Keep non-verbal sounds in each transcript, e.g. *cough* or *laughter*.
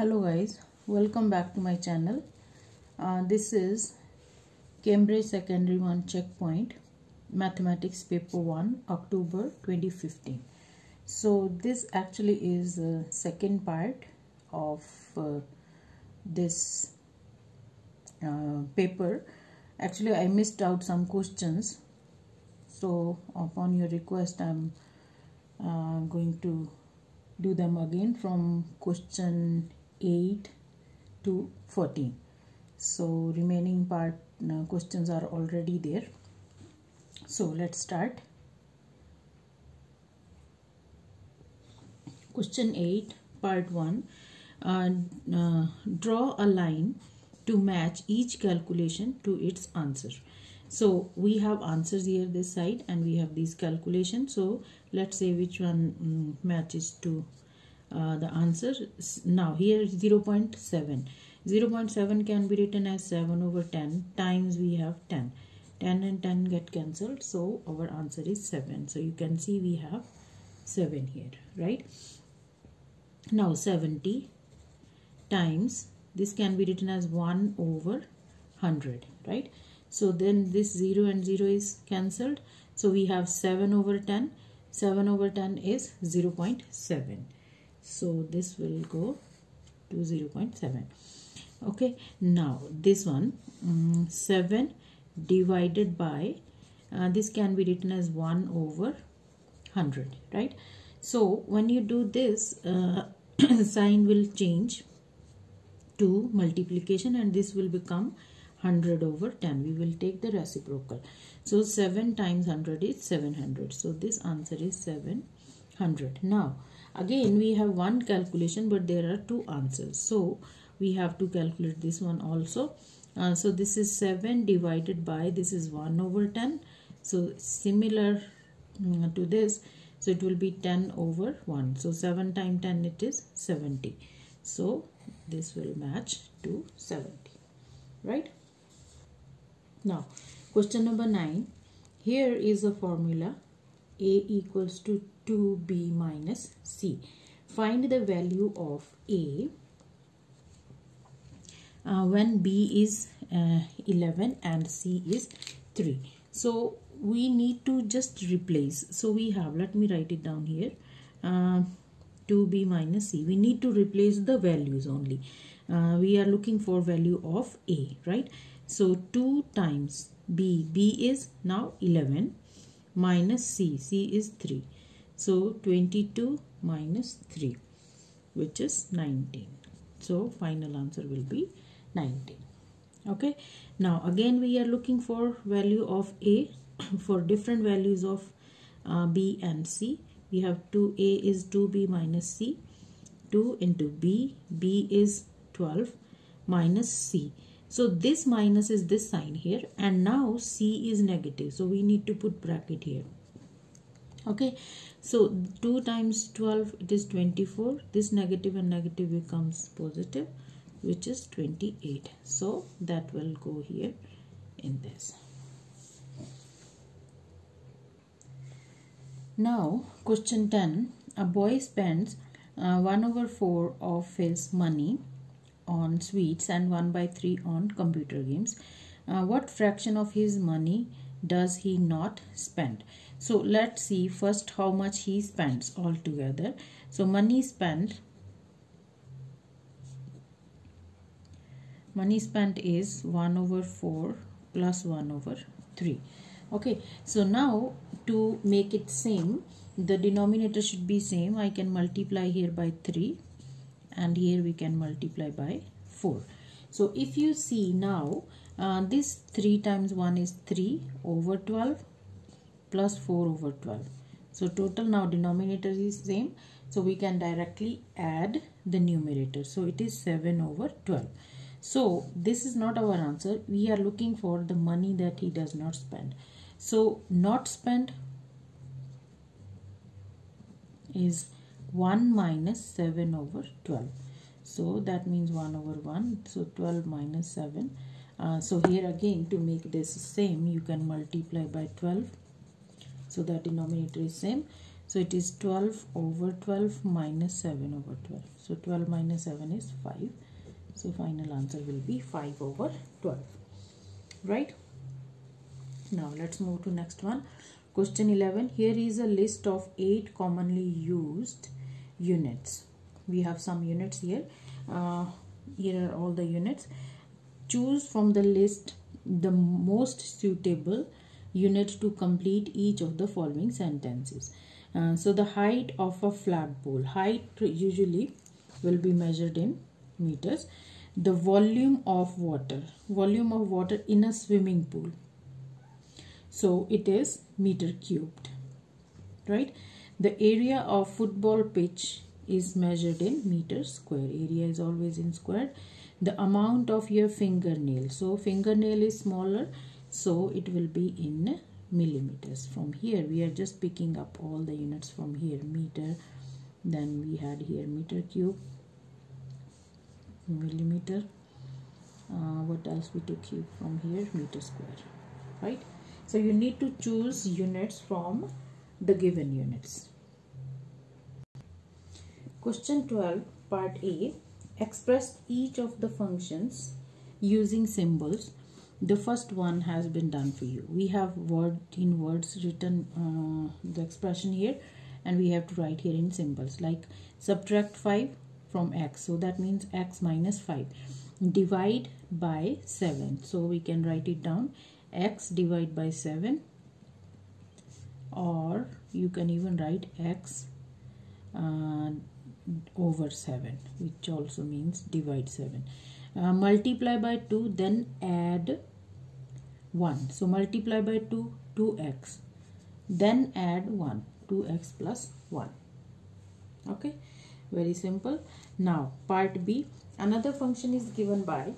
hello guys. Welcome back to my channel. Uh, this is Cambridge Secondary 1 Checkpoint Mathematics Paper 1 October 2015 so this actually is the second part of uh, this uh, paper. Actually I missed out some questions. So upon your request I'm uh, going to do them again from question 8 to 14 so remaining part uh, questions are already there. So let's start. Question 8 part 1 uh, uh, draw a line to match each calculation to its answer. So we have answers here this side and we have these calculations. So let's say which one um, matches to uh, the answer now. Here 0 0.7 0 0.7 can be written as 7 over 10 times we have 10 10 and 10 get cancelled so our answer is 7 so you can see we have 7 here right? Now 70 times this can be written as 1 over 100 right? So then this 0 and 0 is cancelled. So we have 7 over 10 7 over 10 is 0 0.7 so this will go to 0 0.7 okay now this one um, 7 divided by uh, this can be written as 1 over 100 right? So when you do this uh, *coughs* sign will change to multiplication and this will become 100 over 10 we will take the reciprocal. So 7 times 100 is 700 so this answer is 700 now again we have one calculation but there are two answers. So we have to calculate this one also. Uh, so this is 7 divided by this is 1 over 10 so similar um, to this. So it will be 10 over 1 so 7 times 10 it is 70 so this will match to 70 right? Now question number 9 here is a formula. A equals to 2b minus c. Find the value of a uh, when b is uh, 11 and c is 3. So we need to just replace. So we have, let me write it down here. Uh, 2b minus c. We need to replace the values only. Uh, we are looking for value of a, right? So 2 times b. b is now 11 minus c. c is 3. So 22 minus 3 which is 19. So final answer will be 19. Okay. Now again we are looking for value of A *coughs* for different values of uh, B and C. We have 2A is 2B minus C. 2 into B. B is 12 minus C. So this minus is this sign here and now C is negative. So we need to put bracket here okay so 2 times 12 it is 24 this negative and negative becomes positive which is 28 so that will go here in this. Now question 10 a boy spends uh, 1 over 4 of his money on sweets and 1 by 3 on computer games. Uh, what fraction of his money does he not spend? So let's see first how much he spends altogether. So money spent money spent is 1 over 4 plus 1 over 3 okay so now to make it same the denominator should be same. I can multiply here by 3 and here we can multiply by 4 so if you see now uh, this 3 times 1 is 3 over 12 plus 4 over 12 so total now denominator is same. So we can directly add the numerator. So it is 7 over 12 so this is not our answer. We are looking for the money that he does not spend. So not spent is 1 minus 7 over 12 so that means 1 over 1 so 12 minus 7 uh, so here again to make this same you can multiply by 12 so the denominator is same. So it is 12 over 12 minus 7 over 12 so 12 minus 7 is 5 so final answer will be 5 over 12 right? Now let's move to next one. Question 11 here is a list of eight commonly used units. We have some units here. Uh, here are all the units choose from the list the most suitable unit to complete each of the following sentences. Uh, so the height of a flagpole height usually will be measured in meters. The volume of water. Volume of water in a swimming pool. So it is meter cubed right? The area of football pitch is measured in meter square. Area is always in square the amount of your fingernail. So fingernail is smaller so it will be in millimeters. From here we are just picking up all the units from here. Meter then we had here meter cube millimeter. Uh, what else we took here from here? Meter square right? So you need to choose units from the given units. Question 12 part a express each of the functions using symbols. The first one has been done for you. We have word in words written uh, the expression here and we have to write here in symbols like subtract 5 from x. So that means x minus 5 divide by 7 so we can write it down. X divide by 7 or you can even write x uh, over 7 which also means divide 7 uh, multiply by 2 then add 1 so multiply by 2 2x then add 1 2x plus 1 okay? Very simple. Now part b. Another function is given by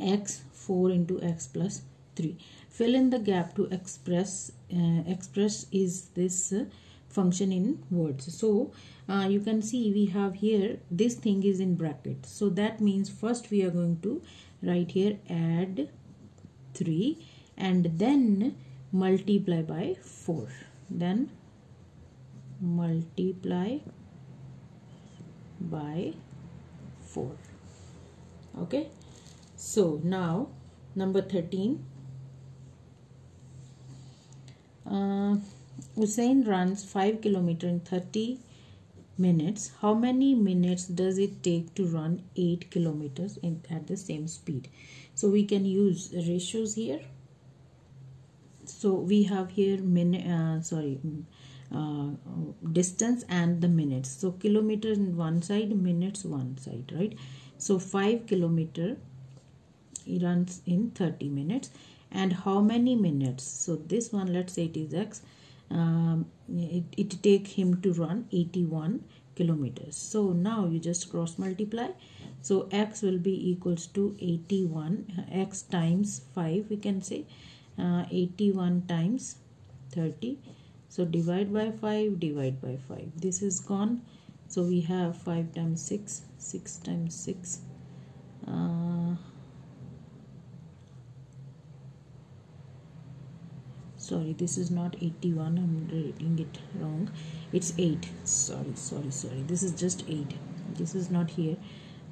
x 4 into x plus 3 fill in the gap to express uh, express is this uh, function in words. So uh, you can see we have here this thing is in bracket. So that means first we are going to write here add 3 and then multiply by 4 then multiply by 4 okay? So now number 13 uh, Usain runs 5 kilometer in 30 minutes. How many minutes does it take to run 8 kilometers in, at the same speed? So we can use ratios here. So we have here minute uh, sorry mm, uh, distance and the minutes. So kilometer in one side minutes one side right? So 5 kilometer runs in 30 minutes. And how many minutes? So this one let's say it is x um, it, it take him to run 81 kilometers. So now you just cross multiply. So x will be equals to 81 x times 5 we can say uh, 81 times 30 so divide by 5 divide by 5 this is gone. So we have 5 times 6 6 times 6 uh, sorry this is not 81 i'm reading it wrong. It's 8 sorry sorry sorry. This is just 8 this is not here.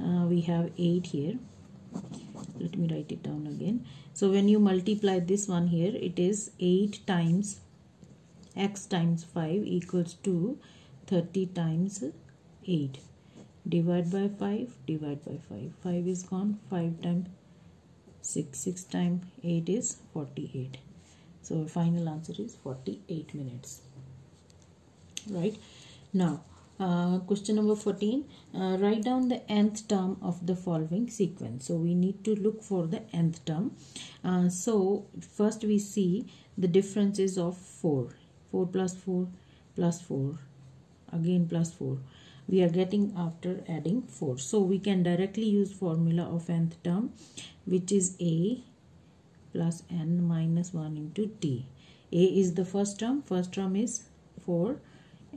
Uh, we have 8 here. Let me write it down again. So when you multiply this one here it is 8 times x times 5 equals to 30 times 8 divide by 5 divide by 5 5 is gone. 5 times 6 6 times 8 is 48 so final answer is 48 minutes. Right? Now uh, question number 14 uh, write down the nth term of the following sequence. So we need to look for the nth term. Uh, so first we see the differences of 4 4 plus 4 plus 4 again plus 4 we are getting after adding 4 so we can directly use formula of nth term which is a plus n minus 1 into t. A is the first term. First term is 4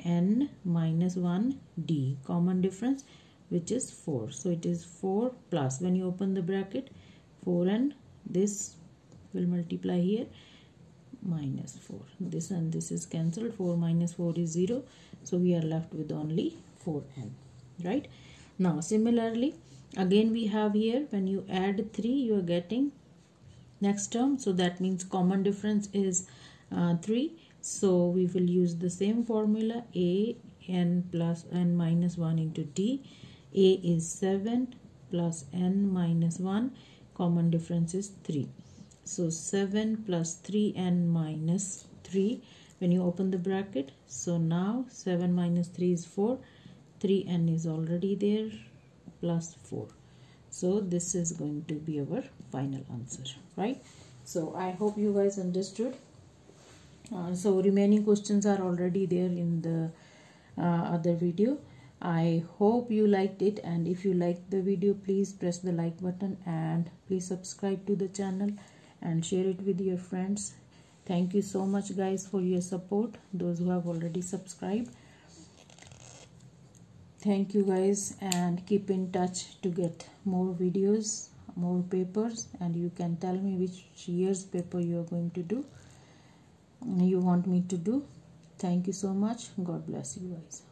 n minus 1 d. Common difference which is 4 so it is 4 plus. When you open the bracket 4 and this will multiply here. Minus 4 this and this is cancelled. 4 minus 4 is 0 so we are left with only 4n right? Now similarly again we have here when you add 3 you are getting next term. So that means common difference is uh, 3 so we will use the same formula a n plus n minus 1 into d. A is 7 plus n minus 1 common difference is 3 so 7 plus 3n minus 3 when you open the bracket so now 7 minus 3 is 4 3n is already there plus 4 so this is going to be our final answer right? So i hope you guys understood. Uh, so remaining questions are already there in the uh, other video. I hope you liked it and if you liked the video please press the like button and please subscribe to the channel and share it with your friends. Thank you so much guys for your support those who have already subscribed thank you guys and keep in touch to get more videos more papers and you can tell me which year's paper you are going to do you want me to do. Thank you so much. God bless you guys